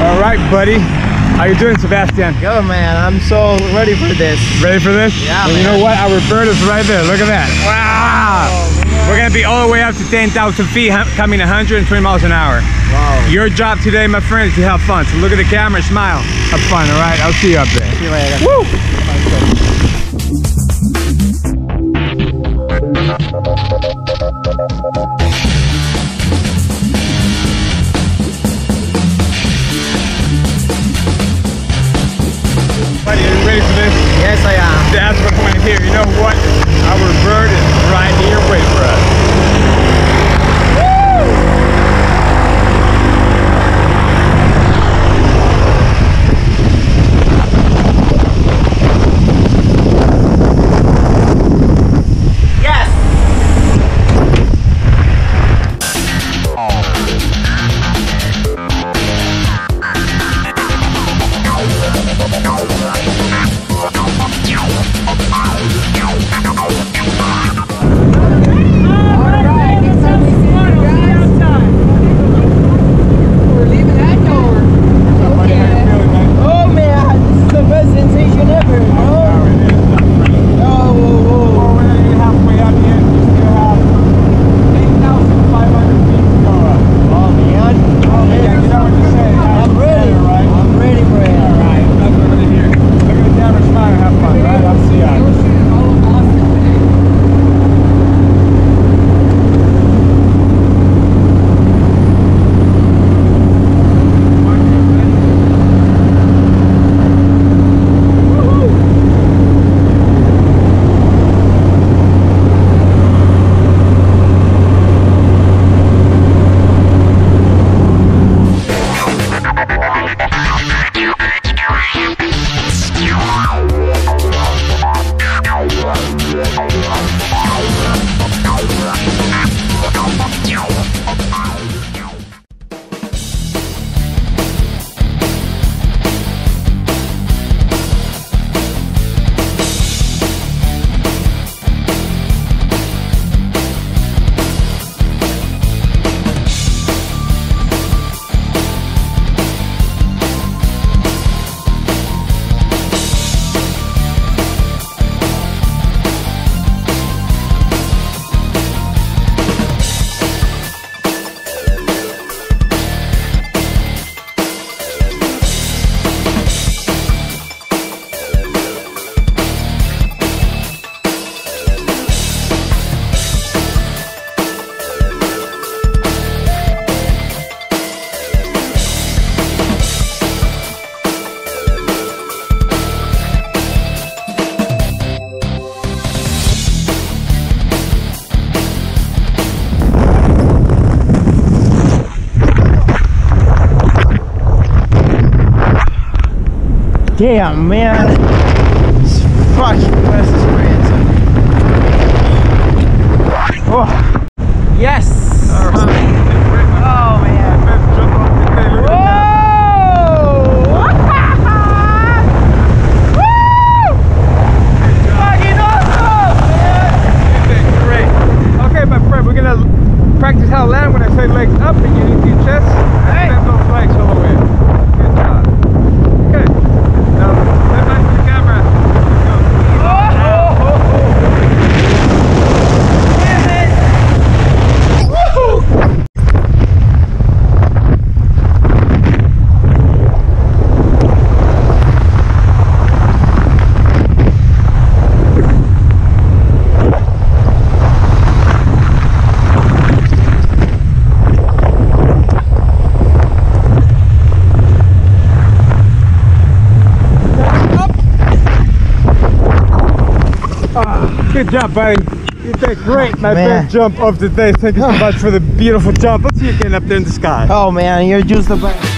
All right, buddy. How you doing, Sebastian? Yo, man, I'm so ready for this. Ready for this? Yeah, Well, you know what? Our bird is right there. Look at that. Oh, wow. We're gonna be all the way up to 10,000 feet, coming 120 miles an hour. Wow. Your job today, my friend, is to have fun. So look at the camera, smile, have fun. All right, I'll see you up there. See you later. Woo! Know what? Damn, man. This fucking best experience. Oh. Yes! Oh, man. Whoa! Woo! Fucking awesome, man! Great. Okay, my friend, we're gonna practice how to land when I say legs up and you need your chest. Hey. Bend those legs all the way. Good job. Okay. Now, step back to the camera. Go. Good job, buddy. You did great. My Man. best jump of the day. Thank you so much for the beautiful jump. Let's see you again up there in the sky. Oh man, you're just the best.